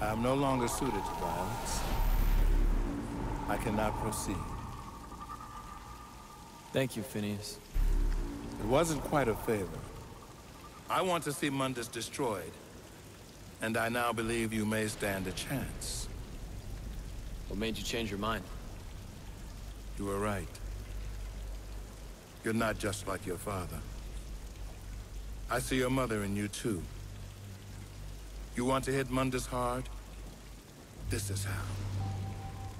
I am no longer suited to violence. I cannot proceed. Thank you, Phineas. It wasn't quite a favor. I want to see Mundus destroyed. And I now believe you may stand a chance. What made you change your mind? You were right. You're not just like your father. I see your mother in you, too. You want to hit Mundus hard? This is how.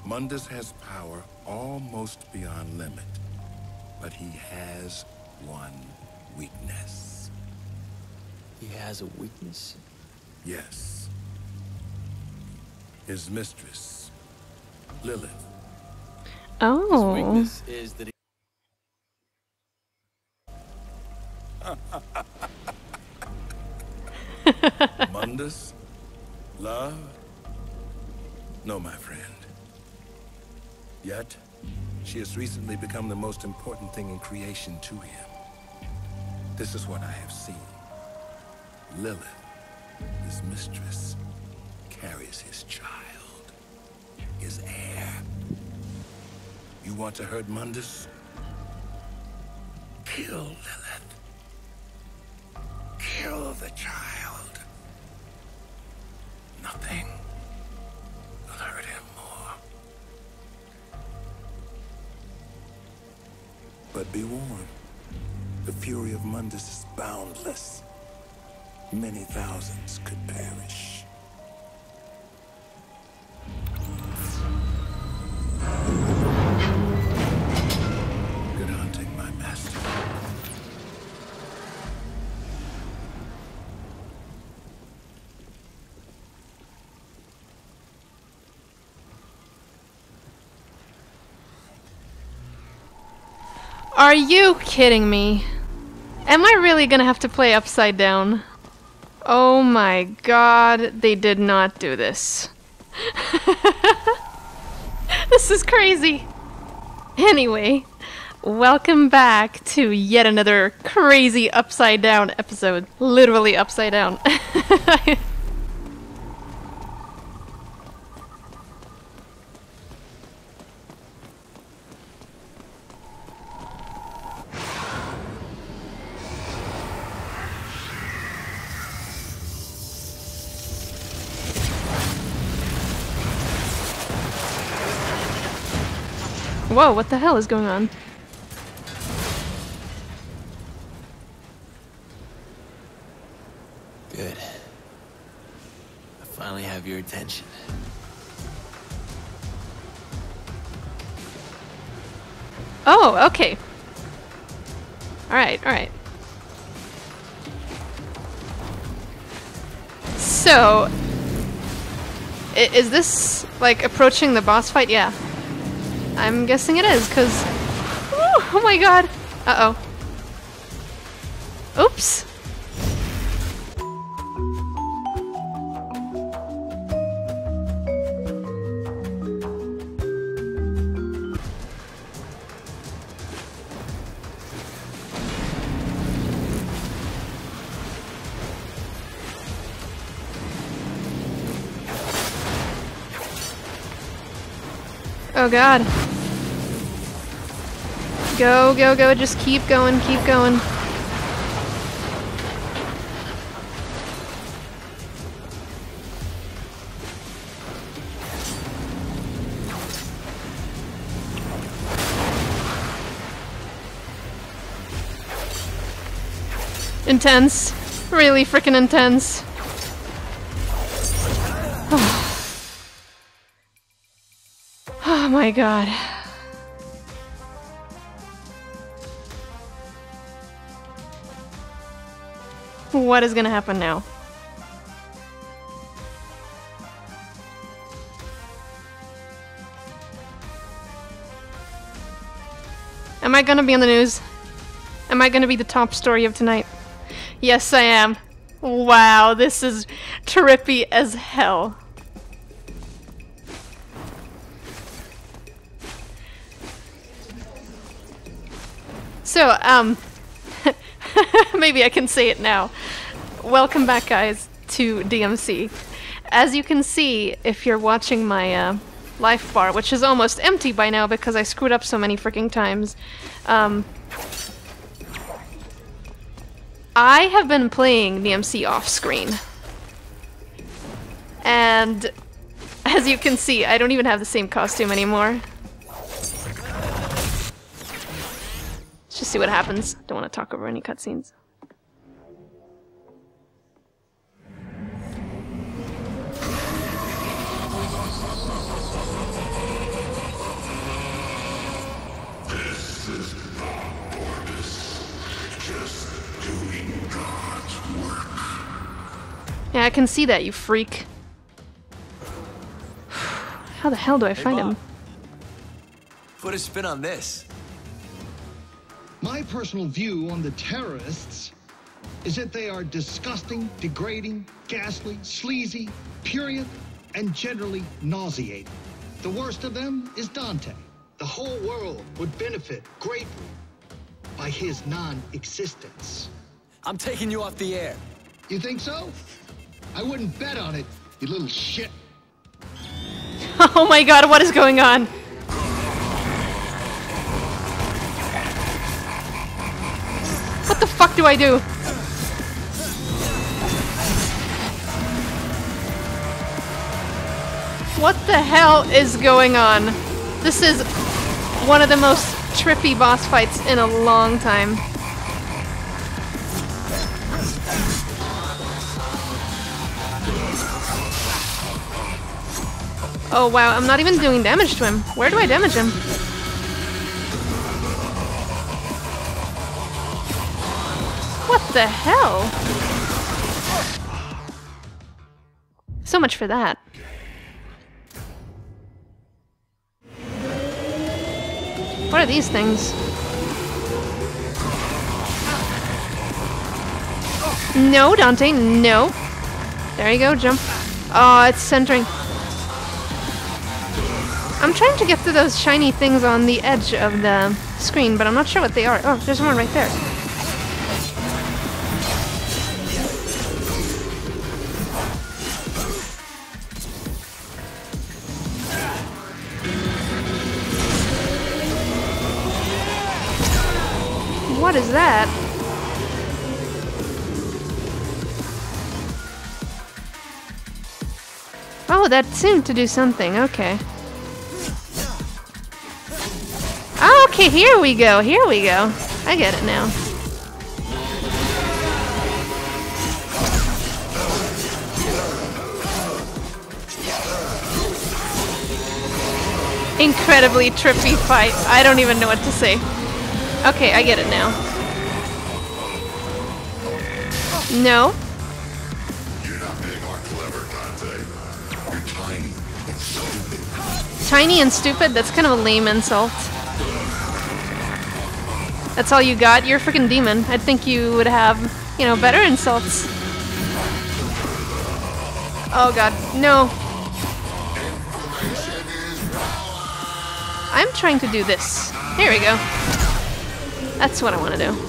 Mundus has power almost beyond limit. But he has one weakness. He has a weakness? Yes. His mistress, Lilith. Oh. His weakness is that he... Mundus? Love? No, my friend. Yet, she has recently become the most important thing in creation to him. This is what I have seen. Lilith, his mistress, carries his child, his heir. You want to hurt Mundus? Kill Lilith. Kill the child. Nothing will hurt him more. But be warned, the fury of Mundus is boundless. Many thousands could perish. Are you kidding me? Am I really gonna have to play upside down? Oh my god, they did not do this. this is crazy. Anyway, welcome back to yet another crazy upside down episode. Literally upside down. Whoa, what the hell is going on? Good. I finally have your attention. Oh, okay. Alright, alright. So, is this like approaching the boss fight? Yeah. I'm guessing it is, because. Oh my god! Uh oh. Oops! Oh god. Go, go, go, just keep going, keep going. Intense. Really freaking intense. Oh my god. What is gonna happen now? Am I gonna be on the news? Am I gonna be the top story of tonight? Yes, I am. Wow, this is trippy as hell. So, um, maybe I can say it now. Welcome back, guys. to DMC. As you can see, if you're watching my uh, life bar, which is almost empty by now because I screwed up so many freaking times, um, I have been playing DMC off screen. And as you can see, I don't even have the same costume anymore. Just see what happens. Don't want to talk over any cutscenes. Yeah, I can see that, you freak. How the hell do I find Bob. him? Put a spin on this. My personal view on the terrorists is that they are disgusting, degrading, ghastly, sleazy, period, and generally nauseating. The worst of them is Dante. The whole world would benefit greatly by his non-existence. I'm taking you off the air. You think so? I wouldn't bet on it, you little shit. Oh my god, what is going on? What the fuck do I do? What the hell is going on? This is one of the most trippy boss fights in a long time. Oh wow, I'm not even doing damage to him. Where do I damage him? The hell? So much for that. What are these things? No, Dante, no. There you go, jump. Oh, it's centering. I'm trying to get to those shiny things on the edge of the screen, but I'm not sure what they are. Oh, there's one right there. Oh, that seemed to do something. Okay. Oh, okay, here we go. Here we go. I get it now. Incredibly trippy fight. I don't even know what to say. Okay, I get it now. No. Tiny and stupid. That's kind of a lame insult. That's all you got? You're a freaking demon. I'd think you would have, you know, better insults. Oh god, no. I'm trying to do this. Here we go. That's what I want to do.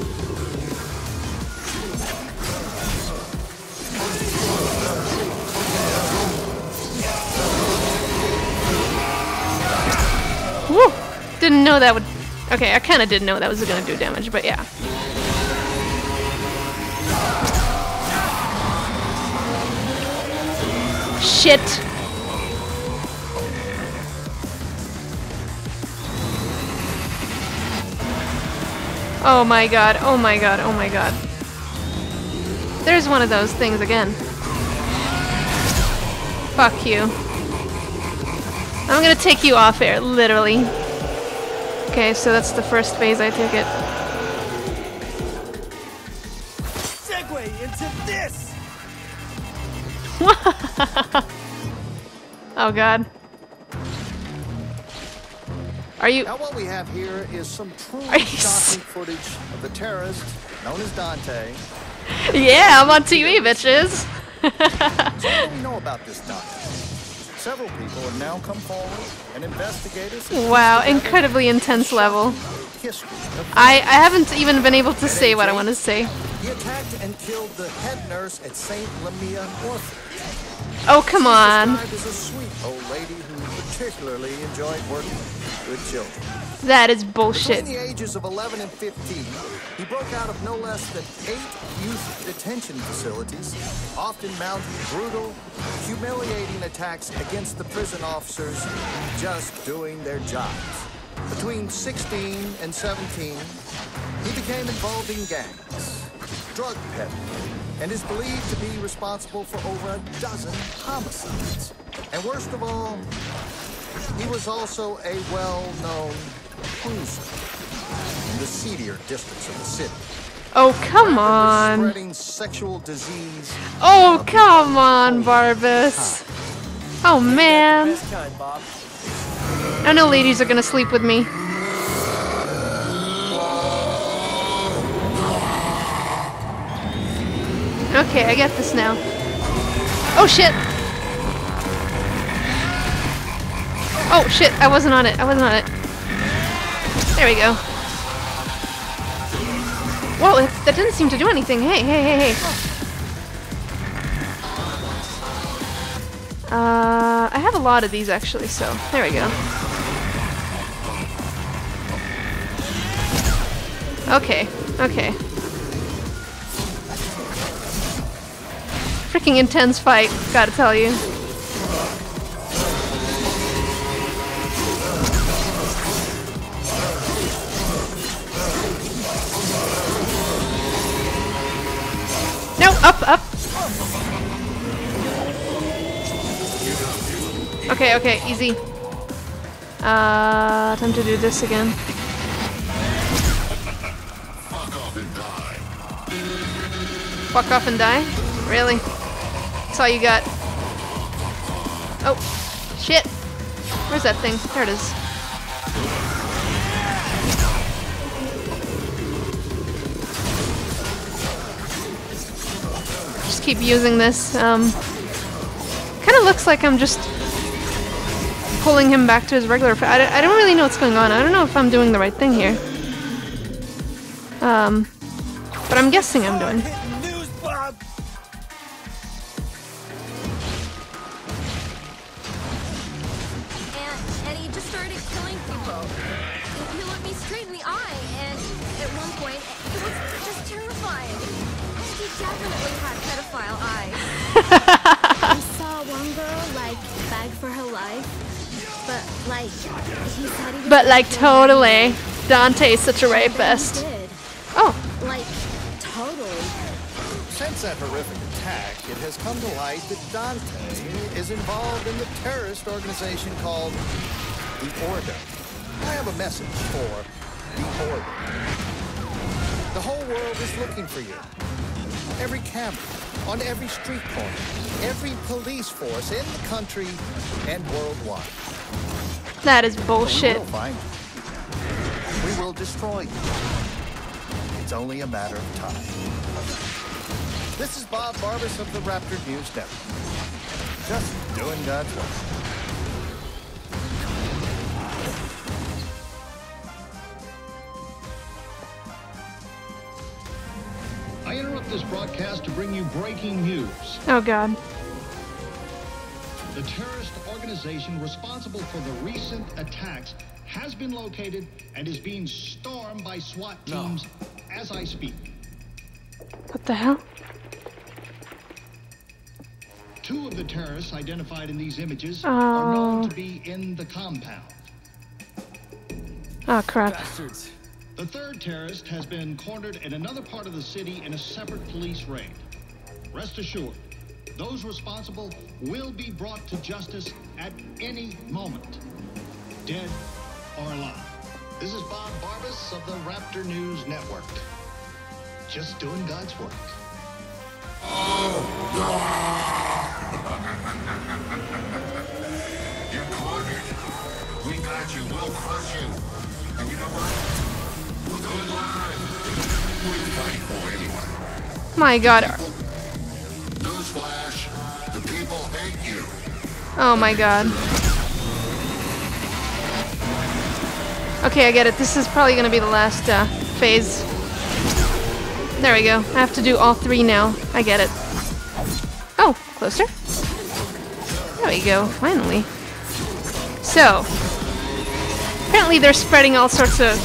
Woo! Didn't know that would... Okay, I kind of did know that was going to do damage, but yeah. Shit! Oh my god, oh my god, oh my god. There's one of those things again. Fuck you. I'm gonna take you off air, literally. Okay, so that's the first phase, I take it. Segue into this! Oh god. Are you... Now, what we have here is some truly Are you s- shocking footage of the terrorist known as Dante. Yeah, I'm on TV, bitches! So what do we know about this Dante? Several people have now come forward, and investigators Wow, incredibly intense level. I, I haven't even been able to say what I want to say. He attacked and killed the head nurse at St. Lamia. Oh, come on. A sweet old lady who particularly enjoyed working with children. That is Between bullshit. the ages of 11 and 15, he broke out of no less than eight youth detention facilities, often mounting brutal, humiliating attacks against the prison officers just doing their jobs. Between 16 and 17, he became involved in gangs, drug peddling, and is believed to be responsible for over a dozen homicides. And worst of all, he was also a well-known cruiser in the seedier districts of the city. Oh, come on. Spreading sexual disease. Oh, come on, Barbas. Oh, man. Best kind, Bob. I know ladies are gonna sleep with me. Okay, I get this now. Oh shit! Oh shit, I wasn't on it. I wasn't on it. There we go. Whoa, it, that didn't seem to do anything. Hey, hey, hey, hey. Uh, I have a lot of these actually, so there we go. Okay, okay. Freaking intense fight, gotta tell you. Okay, okay, easy. Uh, time to do this again. Fuck off and die. Fuck off and die? Really? That's all you got. Oh, shit. Where's that thing? There it is. Just keep using this. Um, kind of looks like I'm just pulling him back to his regular. I don't, I don't really know what's going on. I don't know if I'm doing the right thing here. Um, but I'm guessing I'm doing. News, Bob. and, and just started killing people. He- He looked me straight in the eye, and at one point, it was just terrifying. He definitely had pedophile eyes. I saw one girl like beg for her life, but like he said he was But like totally, Dante is such a kill me, and then he rapist. Oh, Like totally. Since that horrific attack, it has come to light that Dante is involved in the terrorist organization called The Order. I have a message for The Order. The whole world is looking for you. Every camera, on every street corner, every police force in the country and worldwide. That is We bullshit. will find you. We will destroy you. It's only a matter of time. This is Bob Barbas of the Raptor News Network. Just doing God's work. I interrupt this broadcast to bring you breaking news. Oh god. The terrorist organization responsible for the recent attacks has been located and is being stormed by SWAT teams as I speak. What the hell? Two of the terrorists identified in these images Oh. are known to oh. be in the compound. Oh crap. Bastards. The third terrorist has been cornered in another part of the city in a separate police raid. Rest assured, those responsible will be brought to justice at any moment, dead or alive. This is Bob Barbas of the Raptor News Network. Just doing God's work. You're cornered. We got you. We'll crush you. And you know what? We'll do it live. What are fighting for anyway? My god. Newsflash. The people hate you. Oh my god. Okay, I get it. This is probably gonna be the last uh, phase. There we go. I have to do all three now. I get it. Oh, closer. There we go. Finally. So, apparently they're spreading all sorts of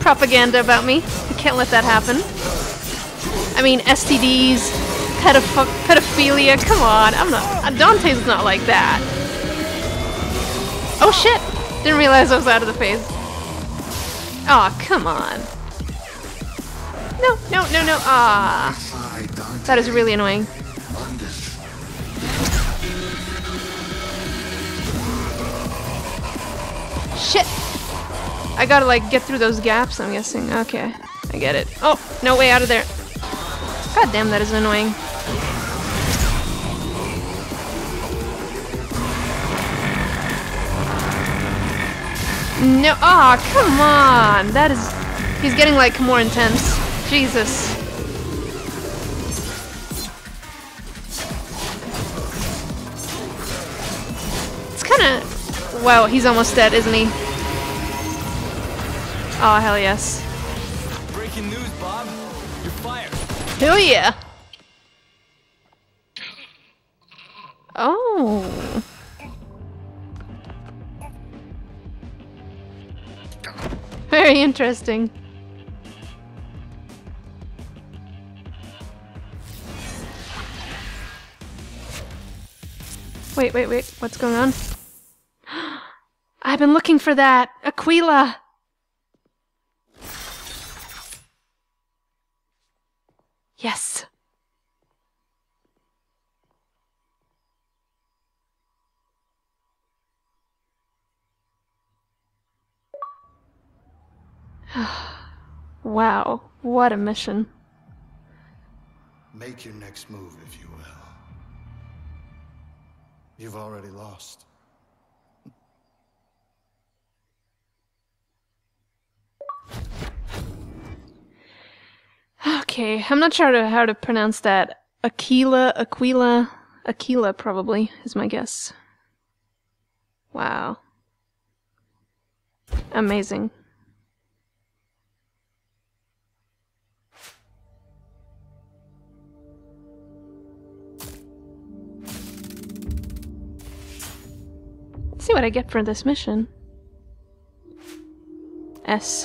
propaganda about me. I can't let that happen. I mean, STDs, pedoph pedophilia. Come on, I'm not. Dante's not like that. Oh shit! Didn't realize I was out of the phase. Aw, oh, come on. No, no, no, no. Ah. That is really annoying. Shit! I gotta like get through those gaps, I'm guessing. Okay, I get it. Oh, no way out of there. God damn, that is annoying. No, ah, oh, come on! That is... He's getting, like, more intense. Jesus. It's kinda... Wow, he's almost dead, isn't he? Oh, hell yes. Breaking news, Bob. You're fired. Hell yeah! Very interesting. Wait, wait, wait. What's going on? I've been looking for that! Aquila! Yes. wow, what a mission. Make your next move, if you will. You've already lost. Okay, I'm not sure to, how to pronounce that. Aquila, Aquila, Aquila probably is my guess. Wow. Amazing. See what I get for this mission. S.